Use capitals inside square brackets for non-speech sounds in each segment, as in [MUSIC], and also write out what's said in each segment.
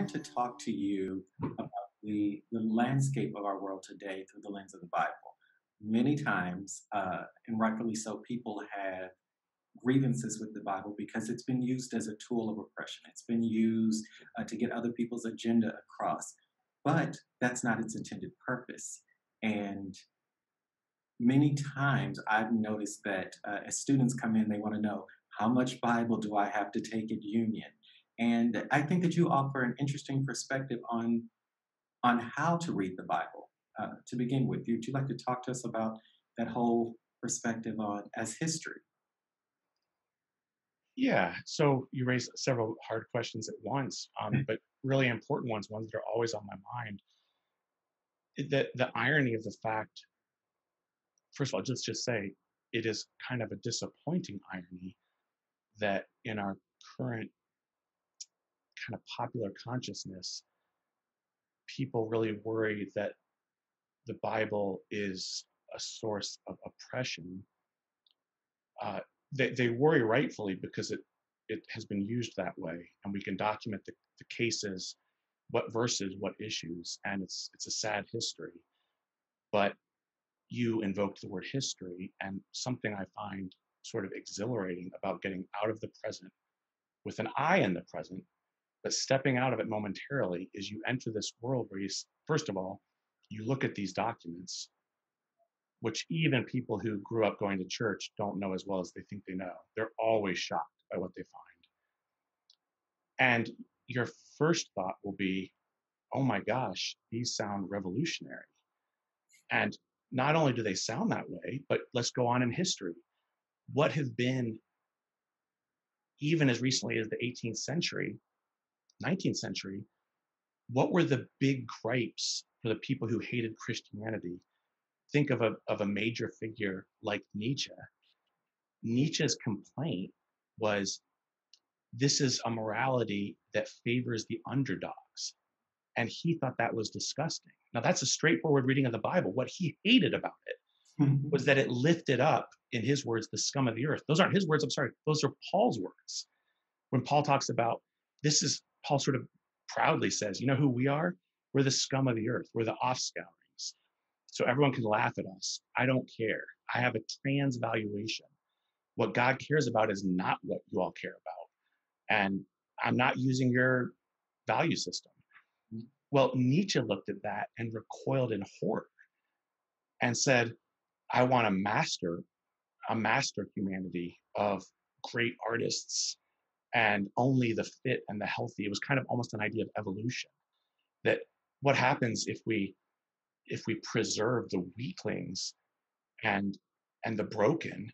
wanted to talk to you about the, the landscape of our world today through the lens of the Bible. Many times, uh, and rightfully so, people have grievances with the Bible because it's been used as a tool of oppression. It's been used uh, to get other people's agenda across. But that's not its intended purpose. And many times I've noticed that uh, as students come in, they want to know how much Bible do I have to take at Union? And I think that you offer an interesting perspective on on how to read the Bible. Uh, to begin with, would you like to talk to us about that whole perspective on as history? Yeah, so you raised several hard questions at once, um, mm-hmm. but really important ones, ones that are always on my mind. The, the irony of the fact, first of all, let's just say it is kind of a disappointing irony that in our current kind of popular consciousness, people really worry that the Bible is a source of oppression. Uh, they, they worry rightfully because it, it has been used that way, and we can document the, the cases, what verses, what issues, and it's it's a sad history. But you invoked the word history, and something I find sort of exhilarating about getting out of the present with an eye in the present, but stepping out of it momentarily is you enter this world where you, first of all, you look at these documents, which even people who grew up going to church don't know as well as they think they know. They're always shocked by what they find. And your first thought will be, oh my gosh, these sound revolutionary. And not only do they sound that way, but let's go on in history what have been, even as recently as the 18th century, 19th century, what were the big gripes for the people who hated Christianity? Think of a, of a major figure like Nietzsche. Nietzsche's complaint was this is a morality that favors the underdogs. And he thought that was disgusting. Now, that's a straightforward reading of the Bible. What he hated about it Mm-hmm. was that it lifted up, in his words, the scum of the earth. Those aren't his words, I'm sorry. Those are Paul's words. When Paul talks about this is, Paul sort of proudly says, you know who we are? We're the scum of the earth. We're the offscourings. So everyone can laugh at us. I don't care. I have a transvaluation. What God cares about is not what you all care about. And I'm not using your value system. Well, Nietzsche looked at that and recoiled in horror and said, I want to master a master humanity of great artists and only the fit and the healthy. It was kind of almost an idea of evolution. That what happens if we if we preserve the weaklings and and the broken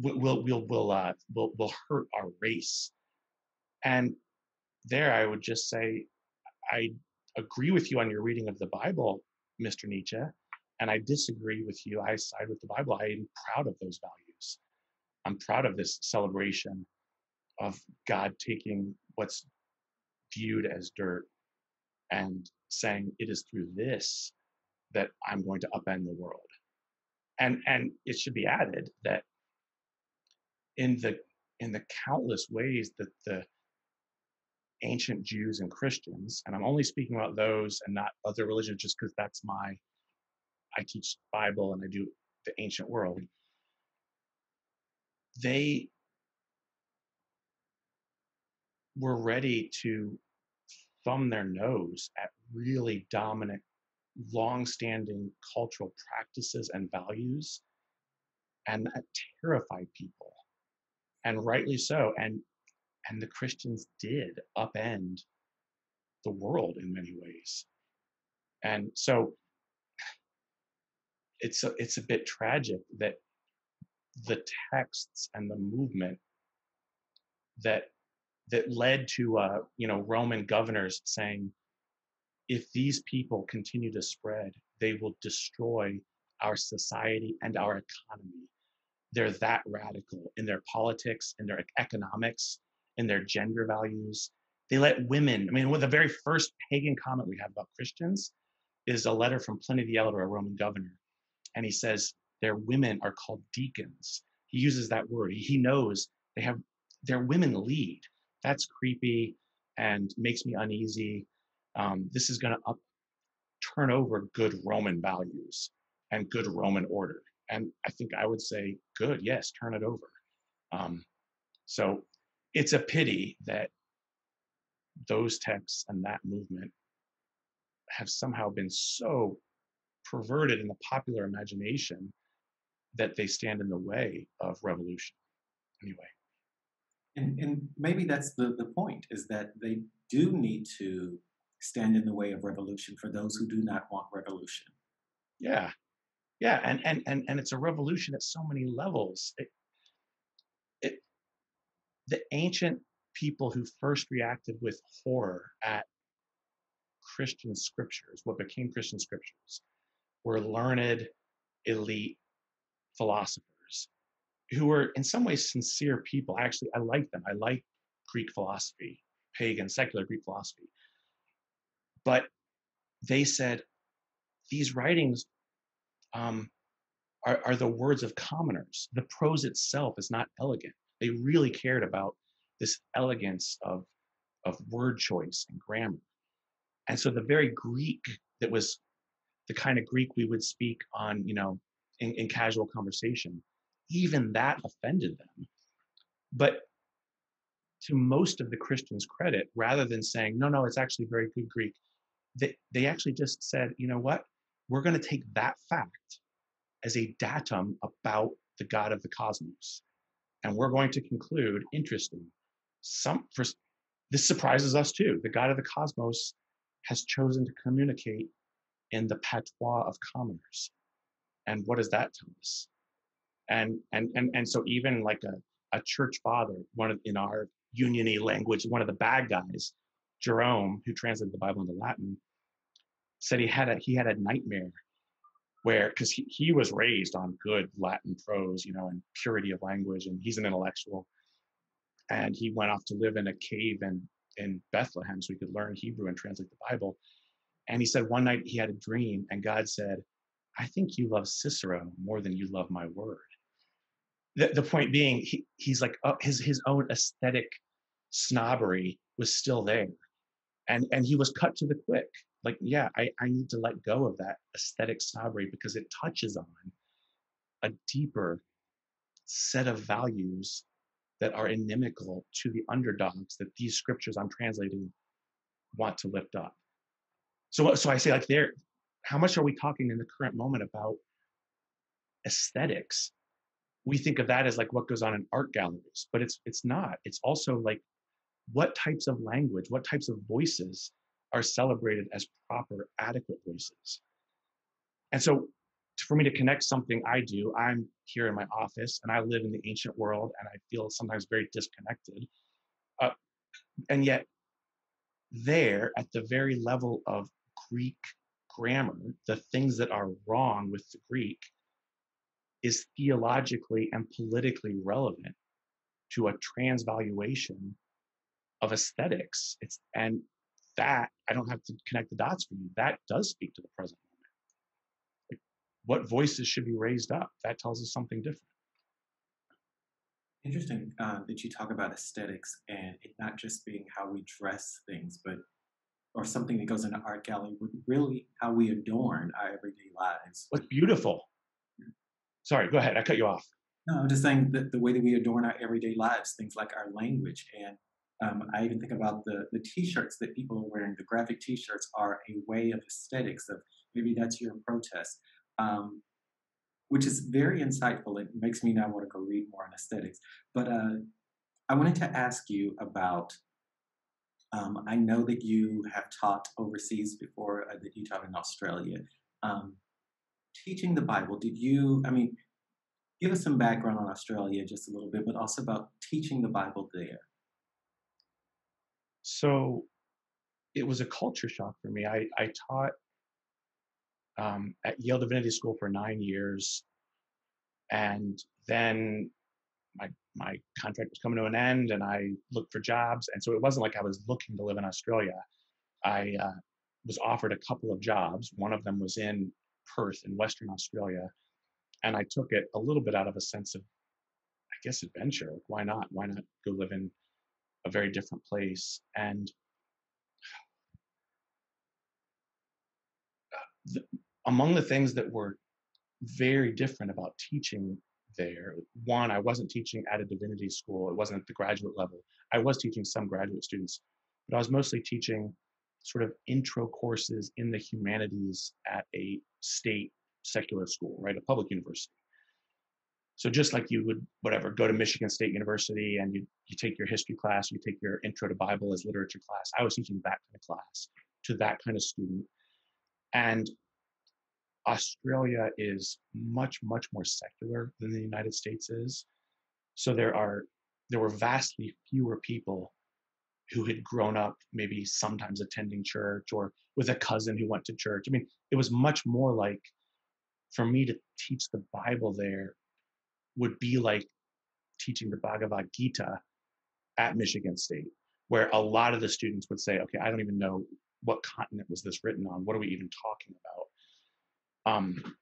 will will will uh, will will hurt our race. And there, I would just say, I agree with you on your reading of the Bible, Mr. Nietzsche and I disagree with you. I side with the Bible. I am proud of those values. I'm proud of this celebration of God taking what's viewed as dirt and saying it is through this that I'm going to upend the world. And and it should be added that in the in the countless ways that the ancient Jews and Christians, and I'm only speaking about those and not other religions just because that's my I teach Bible and I do the ancient world, they were ready to thumb their nose at really dominant, long-standing cultural practices and values, and that terrified people, and rightly so. And and the Christians did upend the world in many ways, and so it's a, it's a bit tragic that the texts and the movement that that led to uh, you know Roman governors saying, if these people continue to spread, they will destroy our society and our economy. They're that radical in their politics, in their economics, in their gender values. They let women. I mean, one of the very first pagan comment we have about Christians is a letter from Pliny the Elder, a Roman governor, and he says their women are called deacons. He uses that word. He knows they have their women lead. That's creepy and makes me uneasy. um, this is going to up turn over good Roman values and good Roman order. And I think I would say, good, yes, turn it over. Um, so it's a pity that those texts and that movement have somehow been so perverted in the popular imagination that they stand in the way of revolution. Anyway. And, and maybe that's the, the point is that they do need to stand in the way of revolution for those who do not want revolution. Yeah. Yeah. And, and, and, and it's a revolution at so many levels. It, it, the ancient people who first reacted with horror at Christian scriptures, what became Christian scriptures, were learned, elite philosophers who were in some ways sincere people. Actually, I like them. I like Greek philosophy, pagan, secular Greek philosophy. But they said these writings um, are, are the words of commoners. The prose itself is not elegant. They really cared about this elegance of, of word choice and grammar. And so the very Greek that was the kind of Greek we would speak on, you know, in, in casual conversation, even that offended them. But to most of the Christians' credit, rather than saying, no, no, it's actually very good Greek, they, they actually just said, you know what? We're going to take that fact as a datum about the God of the cosmos. And we're going to conclude, interesting, some for this surprises us too. The God of the cosmos has chosen to communicate in the patois of commoners. And what does that tell us? And and and and so even like a, a church father, one of in our uniony language, one of the bad guys, Jerome, who translated the Bible into Latin, said he had a he had a nightmare where because he, he was raised on good Latin prose, you know, and purity of language, and he's an intellectual. And he went off to live in a cave in, in Bethlehem so he could learn Hebrew and translate the Bible. And he said one night he had a dream, and God said, I think you love Cicero more than you love my word. The, the point being, he, he's like, uh, his, his own aesthetic snobbery was still there. And, and he was cut to the quick. Like, yeah, I, I need to let go of that aesthetic snobbery because it touches on a deeper set of values that are inimical to the underdogs that these scriptures I'm translating want to lift up. So, so I say like there, how much are we talking in the current moment about aesthetics? We think of that as like what goes on in art galleries, but it's it's not. It's also like what types of language, what types of voices are celebrated as proper, adequate voices. And so for me to connect something I do, I'm here in my office and I live in the ancient world and I feel sometimes very disconnected. Uh, and yet, there at the very level of Greek grammar, the things that are wrong with the Greek is theologically and politically relevant to a transvaluation of aesthetics. It's and that I don't have to connect the dots for you. That does speak to the present moment. Like, what voices should be raised up? That tells us something different. Interesting uh, that you talk about aesthetics and it not just being how we dress things, but or something that goes into art gallery, but really how we adorn our everyday lives. What's beautiful. Sorry, go ahead. I cut you off. No, I'm just saying that the way that we adorn our everyday lives, things like our language. And um, I even think about the, the t-shirts that people are wearing. The graphic t-shirts are a way of aesthetics of maybe that's your protest, um, which is very insightful. It makes me now want to go read more on aesthetics. But uh, I wanted to ask you about um, I know that you have taught overseas before, uh, that you taught in Australia. Um, teaching the Bible, did you, I mean, give us some background on Australia just a little bit, but also about teaching the Bible there. So it was a culture shock for me. I, I taught um, at Yale Divinity School for nine years. And then my my contract was coming to an end and I looked for jobs. And so it wasn't like I was looking to live in Australia. I uh, was offered a couple of jobs. One of them was in Perth in Western Australia. And I took it a little bit out of a sense of, I guess, adventure. Why not? Why not go live in a very different place? And [SIGHS] the, among the things that were very different about teaching there, one, I wasn't teaching at a divinity school, it wasn't at the graduate level. I was teaching some graduate students, but I was mostly teaching sort of intro courses in the humanities at a state secular school, right? A public university. So just like you would, whatever, go to Michigan State University and you, you take your history class, you take your intro to Bible as literature class. I was teaching that kind of class to that kind of student. And Australia is much, much more secular than the United States is. So there are there were vastly fewer people who had grown up maybe sometimes attending church or with a cousin who went to church. I mean, it was much more like for me to teach the Bible there would be like teaching the Bhagavad Gita at Michigan State, where a lot of the students would say, okay, I don't even know what continent was this written on? What are we even talking about? Um,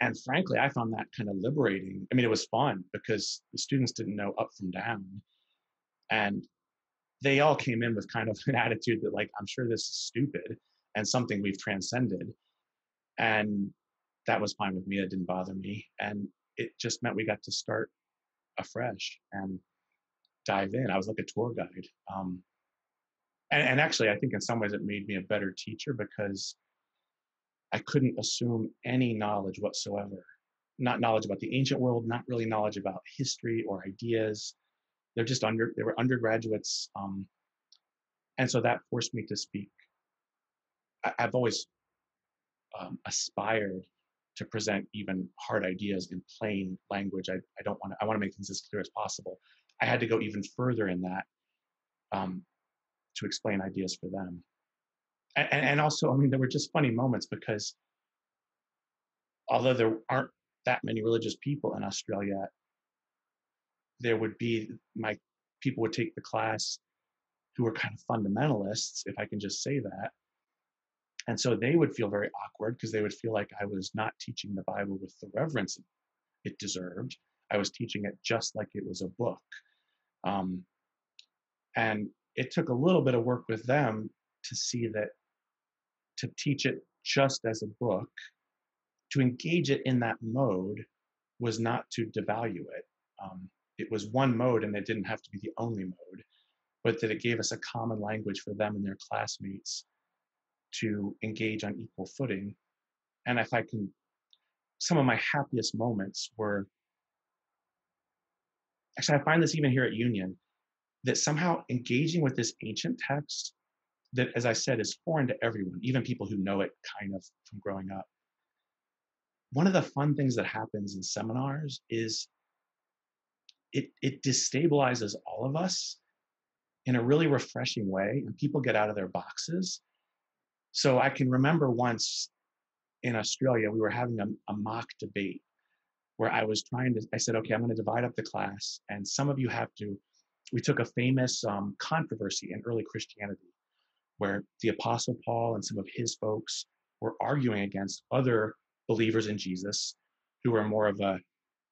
and frankly, I found that kind of liberating. I mean, it was fun because the students didn't know up from down. And they all came in with kind of an attitude that, like, I'm sure this is stupid and something we've transcended. And that was fine with me. It didn't bother me. And it just meant we got to start afresh and dive in. I was like a tour guide. Um, and, and actually, I think in some ways it made me a better teacher because I couldn't assume any knowledge whatsoever. Not knowledge about the ancient world, not really knowledge about history or ideas. They're just under, they were undergraduates. Um, and so that forced me to speak. I, have always um, aspired to present even hard ideas in plain language. I, I don't want to, I want to make things as clear as possible. I had to go even further in that um, to explain ideas for them. And, and also, I mean, there were just funny moments because although there aren't that many religious people in Australia, there would be my people would take the class who were kind of fundamentalists, if I can just say that, and so they would feel very awkward because they would feel like I was not teaching the Bible with the reverence it deserved. I was teaching it just like it was a book. Um, and it took a little bit of work with them to see that to teach it just as a book, to engage it in that mode was not to devalue it. Um, it was one mode and it didn't have to be the only mode, but that it gave us a common language for them and their classmates to engage on equal footing. And if I can, some of my happiest moments were actually, I find this even here at Union that somehow engaging with this ancient text that, as I said, is foreign to everyone, even people who know it kind of from growing up. One of the fun things that happens in seminars is it, it destabilizes all of us in a really refreshing way, and people get out of their boxes so I can remember once in Australia, we were having a, a mock debate where I was trying to, I said, okay, I'm going to divide up the class, and some of you have to. We took a famous um, controversy in early Christianity where the Apostle Paul and some of his folks were arguing against other believers in Jesus who were more of a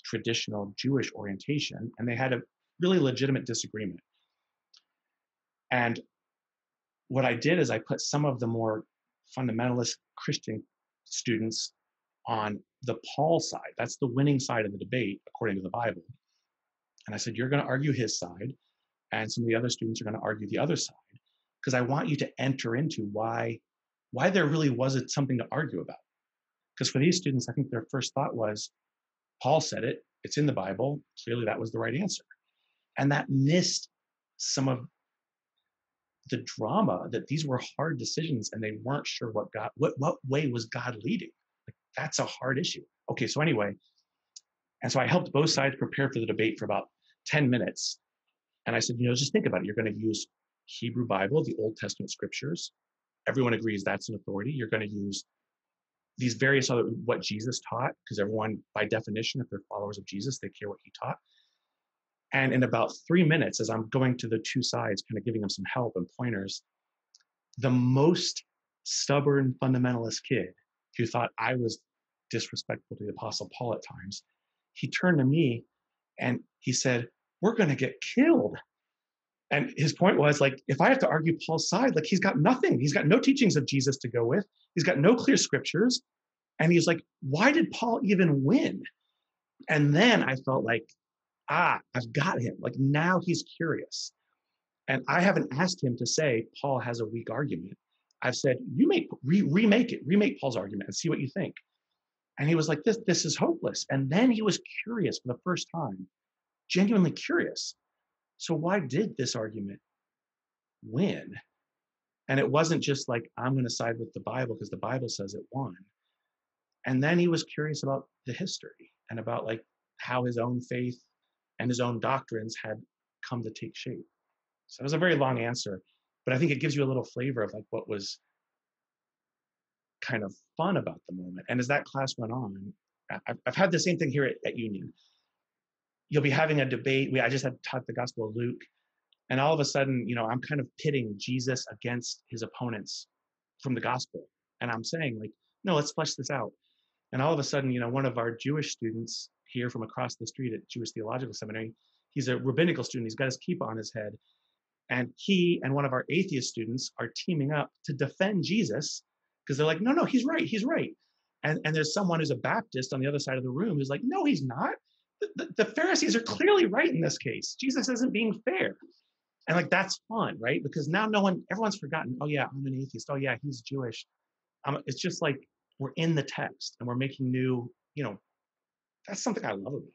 traditional Jewish orientation, and they had a really legitimate disagreement. And what I did is I put some of the more fundamentalist Christian students on the Paul side. That's the winning side of the debate, according to the Bible. And I said, You're going to argue his side, and some of the other students are going to argue the other side, because I want you to enter into why, why there really wasn't something to argue about. Because for these students, I think their first thought was, Paul said it, it's in the Bible. Clearly, that was the right answer. And that missed some of the drama that these were hard decisions and they weren't sure what God, what, what way was God leading. Like, that's a hard issue. Okay, so anyway, and so I helped both sides prepare for the debate for about 10 minutes. And I said, you know, just think about it. You're going to use Hebrew Bible, the Old Testament scriptures. Everyone agrees that's an authority. You're going to use these various other, what Jesus taught, because everyone, by definition, if they're followers of Jesus, they care what he taught. And in about three minutes, as I'm going to the two sides, kind of giving them some help and pointers, the most stubborn fundamentalist kid who thought I was disrespectful to the Apostle Paul at times, he turned to me and he said, We're going to get killed. And his point was like, if I have to argue Paul's side, like he's got nothing. He's got no teachings of Jesus to go with. He's got no clear scriptures. And he's like, why did Paul even win? And then I felt like, ah, I've got him. Like now he's curious. And I haven't asked him to say Paul has a weak argument. I've said, you make re- remake it, remake Paul's argument and see what you think. And he was like, this, this is hopeless. And then he was curious for the first time, genuinely curious. So why did this argument win? And it wasn't just like, I'm going to side with the Bible because the Bible says it won. And then he was curious about the history and about like how his own faith and his own doctrines had come to take shape. So it was a very long answer, but I think it gives you a little flavor of like what was kind of fun about the moment. And as that class went on, I've, I've had the same thing here at, at, Union. You'll be having a debate. We I just had taught the Gospel of Luke, and all of a sudden, you know, I'm kind of pitting Jesus against his opponents from the Gospel, and I'm saying like, no, let's flesh this out. And all of a sudden, you know, one of our Jewish students here from across the street at Jewish Theological Seminary, he's a rabbinical student. He's got his kippah on his head, and he and one of our atheist students are teaming up to defend Jesus because they're like, no, no, he's right, he's right. And, and there's someone who's a Baptist on the other side of the room who's like, no, he's not. The, the, Pharisees are clearly right in this case. Jesus isn't being fair. And like, that's fun, right? Because now no one, everyone's forgotten, oh yeah, I'm an atheist. Oh yeah, he's Jewish. Um, it's just like we're in the text and we're making new, you know, that's something I love about it.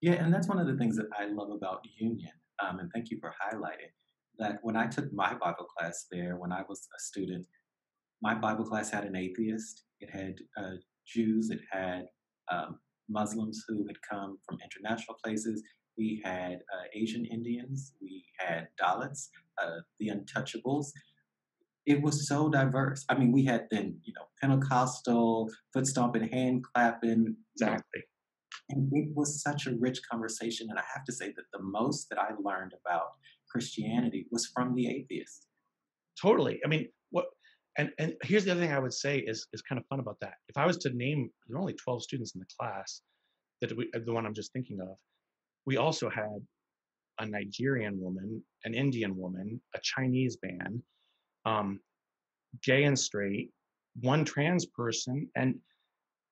Yeah, and that's one of the things that I love about Union. Um, and thank you for highlighting that when I took my Bible class there, when I was a student, my Bible class had an atheist. It had uh, Jews. It had um, Muslims who had come from international places. We had uh, Asian Indians. We had Dalits, uh, the Untouchables. It was so diverse. I mean, we had then, you know, Pentecostal, foot stomping, hand clapping. Exactly. And it was such a rich conversation. And I have to say that the most that I learned about Christianity was from the atheists. Totally. I mean, what and and here's the other thing I would say is is kind of fun about that. If I was to name, there are only 12 students in the class, that we, the one I'm just thinking of. We also had a Nigerian woman, an Indian woman, a Chinese man, um, gay and straight, one trans person, and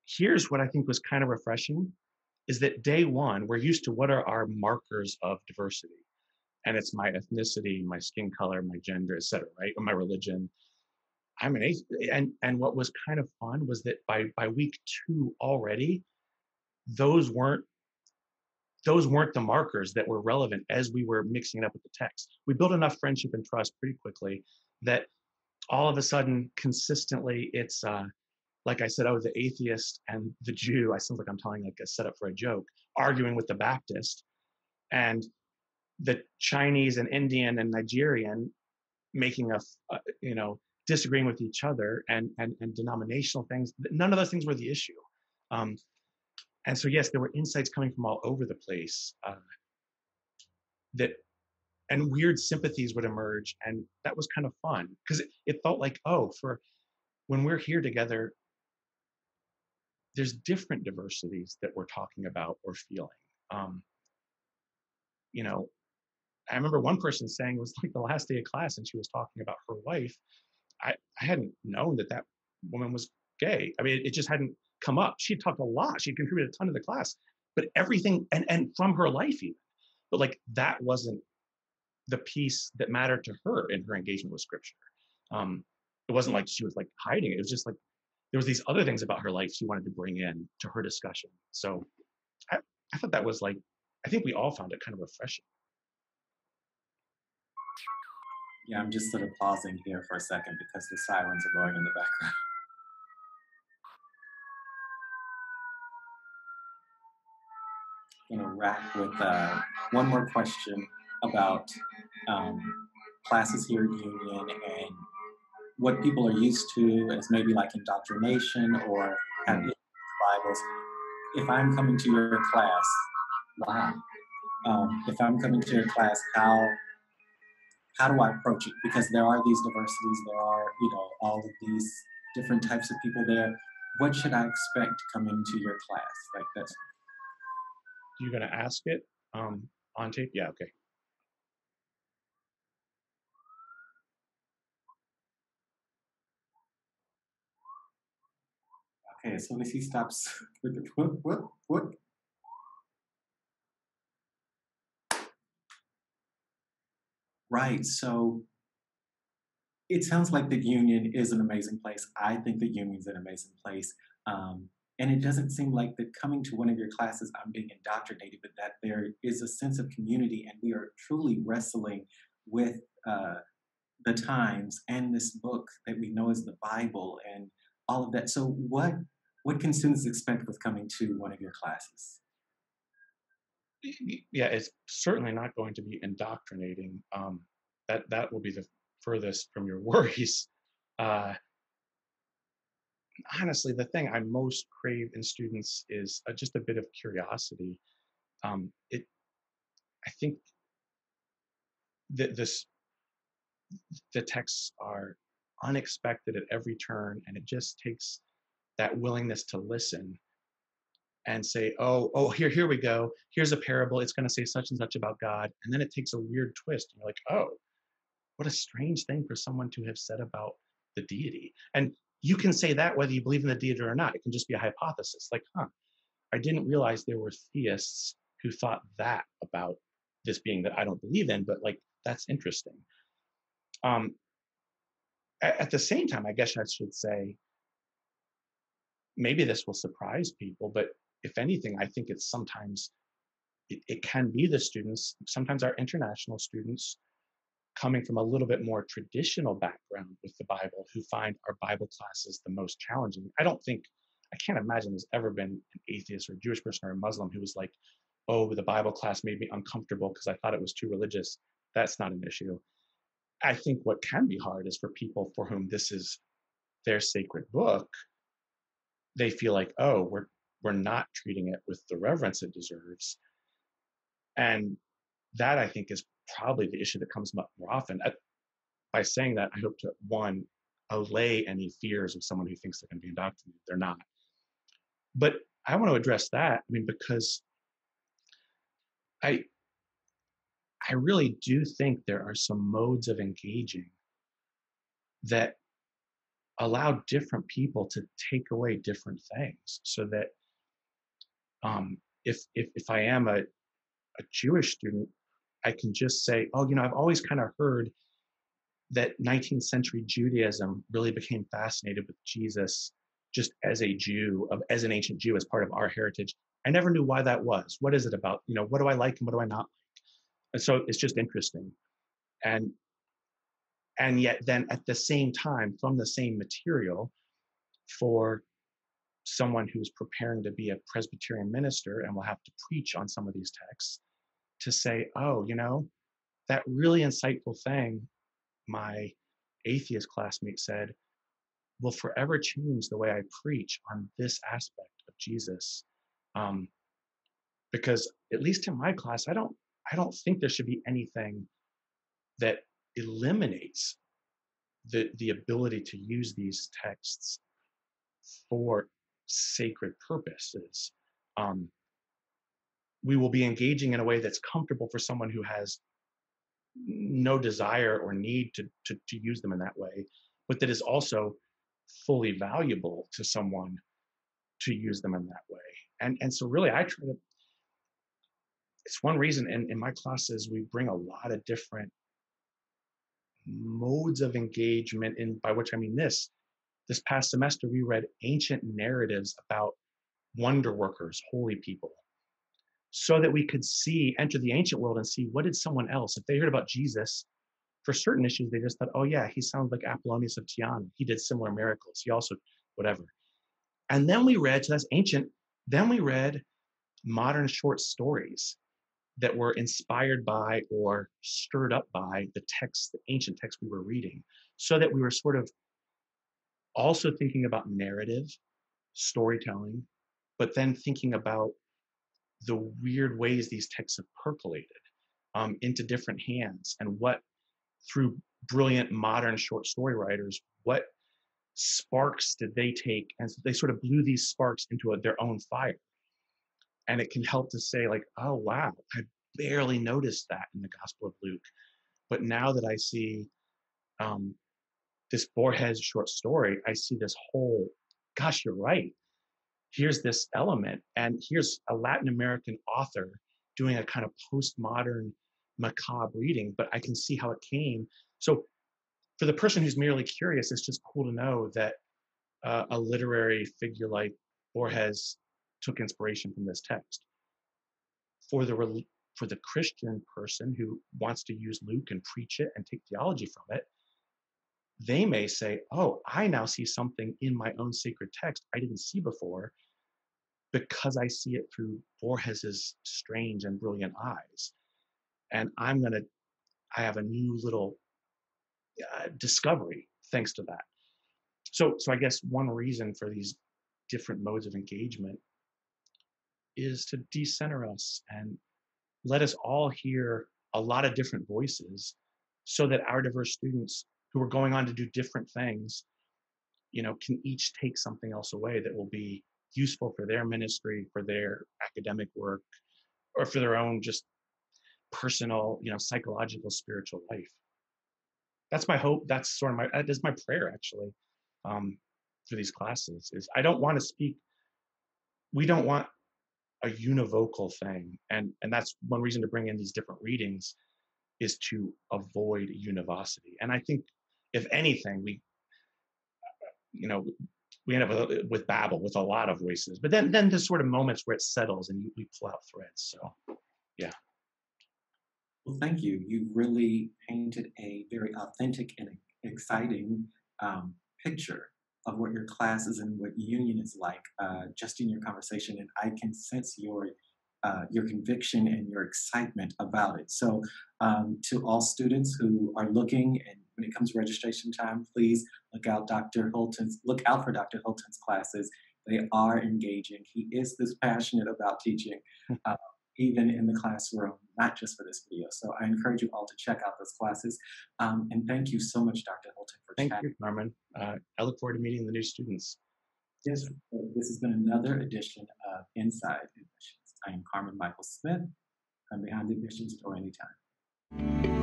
here's what I think was kind of refreshing, is that day one we're used to what are our markers of diversity, and it's my ethnicity, my skin color, my gender, etc., right, or my religion I'm an ace. And and what was kind of fun was that by by week two already, those weren't those weren't the markers that were relevant as we were mixing it up with the text. We built enough friendship and trust pretty quickly that all of a sudden, consistently, it's uh, like I said, oh, the atheist and the Jew. I sound like I'm telling like a setup for a joke, arguing with the Baptist, and the Chinese and Indian and Nigerian making a, uh, you know disagreeing with each other and and, and denominational things. None of those things were the issue. Um, and so yes, there were insights coming from all over the place uh, that and weird sympathies would emerge and that was kind of fun because it, it felt like oh for when we're here together there's different diversities that we're talking about or feeling um, you know i remember one person saying it was like the last day of class and she was talking about her wife I, I hadn't known that that woman was gay. I mean, it, it just hadn't come up. She talked a lot. She contributed a ton to the class, but everything and and from her life even. But like that wasn't the piece that mattered to her in her engagement with scripture. Um, it wasn't like she was like hiding it. It was just like there was these other things about her life she wanted to bring in to her discussion. So I, I thought that was like I think we all found it kind of refreshing. Yeah, I'm just sort of pausing here for a second because the sirens are going in the background. [LAUGHS] I'm going to wrap with uh, one more question about um, classes here at Union and what people are used to as maybe like indoctrination or have Bibles. If I'm coming to your class, wow. Um, if I'm coming to your class, how how do I approach it? Because there are these diversities, there are, you know, all of these different types of people there. What should I expect coming to your class? Like this? you're gonna ask it um, on tape? Yeah, okay. Okay, as soon as he stops [LAUGHS] with the what what what Right. So it sounds like the union is an amazing place. I think the union's an amazing place. Um, and it doesn't seem like that coming to one of your classes, I'm being indoctrinated, but that there is a sense of community and we are truly wrestling with uh, the times and this book that we know as the Bible and all of that. So, what what can students expect with coming to one of your classes? Yeah, it's certainly not going to be indoctrinating. Um, that that will be the furthest from your [LAUGHS] worries. Uh, honestly, the thing I most crave in students is uh, just a bit of curiosity. Um, it, I think this, the texts are unexpected at every turn, and it just takes that willingness to listen and say, "Oh, oh, here, here we go. Here's a parable. It's going to say such and such about God," and then it takes a weird twist, and you're like, "Oh, what a strange thing for someone to have said about the deity." And you can say that whether you believe in the deity or not. It can just be a hypothesis. Like, huh, I didn't realize there were theists who thought that about this being that I don't believe in, but like, that's interesting. Um, at, at the same time, I guess I should say, maybe this will surprise people, but if anything, I think it's sometimes, it, it can be the students, sometimes our international students coming from a little bit more traditional background with the Bible who find our Bible classes the most challenging. I don't think, I can't imagine there's ever been an atheist or Jewish person or a Muslim who was like, oh, the Bible class made me uncomfortable because I thought it was too religious. That's not an issue. I think what can be hard is for people for whom this is their sacred book, they feel like, oh, we're we're not treating it with the reverence it deserves. And that I think is probably the issue that comes up more often. By saying that, I hope to one allay any fears of someone who thinks they're going to be indoctrinated. They're not. But I want to address that. I mean, because I I really do think there are some modes of engaging that allow different people to take away different things so that um, if, if if I am a, a Jewish student, I can just say, oh, you know, I've always kind of heard that 19th century Judaism really became fascinated with Jesus just as a Jew, of, as an ancient Jew, as part of our heritage. I never knew why that was. What is it about? You know, what do I like and what do I not like? And so it's just interesting. And and yet then at the same time, from the same material, for someone who's preparing to be a Presbyterian minister and will have to preach on some of these texts, to say, oh, you know, that really insightful thing my atheist classmate said will forever change the way I preach on this aspect of Jesus. Um, because at least in my class, I don't, I don't think there should be anything that eliminates the the ability to use these texts for sacred purposes. Um, we will be engaging in a way that's comfortable for someone who has no desire or need to, to, to use them in that way, but that is also fully valuable to someone to use them in that way. And, and so really I try to, it's one reason in, in my classes, we bring a lot of different modes of engagement in by which I mean this. This past semester, we read ancient narratives about wonder workers, holy people, so that we could see, enter the ancient world and see what did someone else, if they heard about Jesus, for certain issues, they just thought, oh yeah, he sounds like Apollonius of Tyana. He did similar miracles. He also, whatever. And then we read, so that's ancient, then we read modern short stories that were inspired by or stirred up by the text, the ancient text we were reading, so that we were sort of also thinking about narrative, storytelling, but then thinking about the weird ways these texts have percolated um, into different hands and what through brilliant modern short story writers what sparks did they take and they sort of blew these sparks into a, their own fire. And it can help to say like oh wow i barely noticed that in the gospel of luke. But now that i see um, this Borges short story i see this whole gosh you're right here's this element, and here's a Latin American author doing a kind of postmodern macabre reading, but I can see how it came. So for the person who's merely curious, it's just cool to know that uh, a literary figure like Borges took inspiration from this text. For the for the Christian person who wants to use Luke and preach it and take theology from it, they may say, "Oh, I now see something in my own sacred text I didn't see before." Because I see it through Borges's strange and brilliant eyes. And I'm going to, I have a new little uh, discovery thanks to that. So, so I guess one reason for these different modes of engagement is to decenter us and let us all hear a lot of different voices so that our diverse students who are going on to do different things you know can each take something else away that will be useful for their ministry for their academic work or for their own just personal you know psychological spiritual life that's my hope. That's sort of my that's my prayer actually um, for these classes. Is I don't want to speak. We don't want a univocal thing, and and that's one reason to bring in these different readings is to avoid univocity. And I think if anything, we you know we end up with, with babble with a lot of voices but then then there's sort of moments where it settles and you, we pull out threads so yeah well, thank you. You really painted a very authentic and exciting um, picture of what your class is and what union is like uh, just in your conversation. And I can sense your uh, your conviction and your excitement about it. So, um, to all students who are looking, and when it comes to registration time, please look out Dr. Hultin's look out for Dr. Hultin's classes. They are engaging. He is this passionate about teaching. Hmm. Uh, even in the classroom, not just for this video. So I encourage you all to check out those classes. Um, and thank you so much, Dr. Hultin, for Thank chatting. you, Carmen. Uh, I look forward to meeting the new students. Yes, this has been another edition of Inside Admissions. I am Carmen Michael Smith. I'm behind the admissions door anytime.